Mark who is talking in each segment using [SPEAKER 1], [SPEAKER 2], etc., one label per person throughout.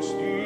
[SPEAKER 1] You.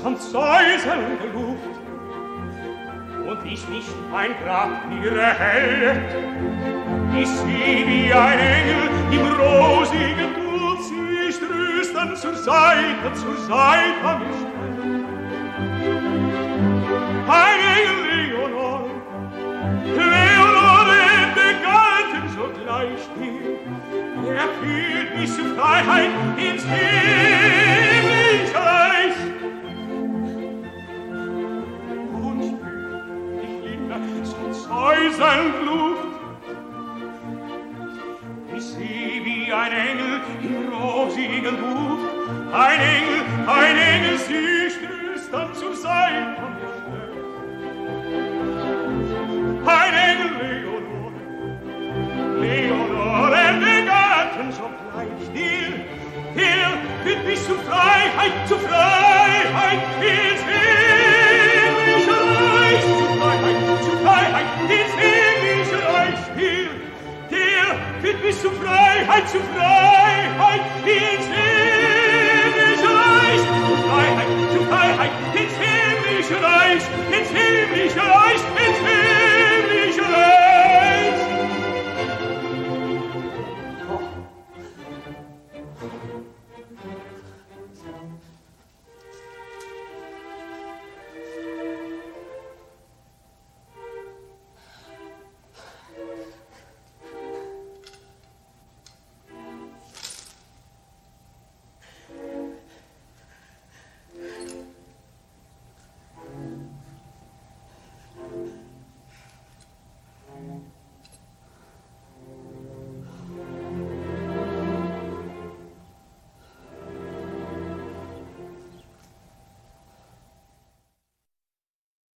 [SPEAKER 1] bis ans Eisen gelugt. Und ich mich mein Grab ihre Helle, ich sie wie ein Engel im rosigen Tuch sich trösten zur Seite, zur Seite mich stellen. Ein Engel Leonor, Leonor entdeckten sogleich dir, er führt mich zur Freiheit ins Himmel. ein Engel in rosigen Hut, ein Engel, ein Engel, sie stößt zu sein,